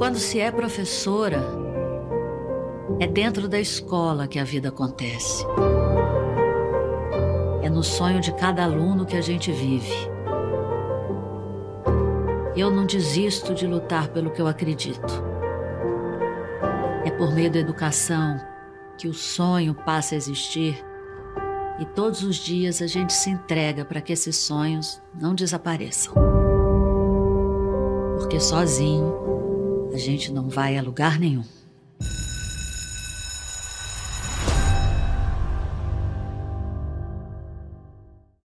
Quando se é professora, é dentro da escola que a vida acontece. É no sonho de cada aluno que a gente vive. Eu não desisto de lutar pelo que eu acredito. É por meio da educação que o sonho passa a existir e todos os dias a gente se entrega para que esses sonhos não desapareçam. Porque sozinho a gente não vai a lugar nenhum.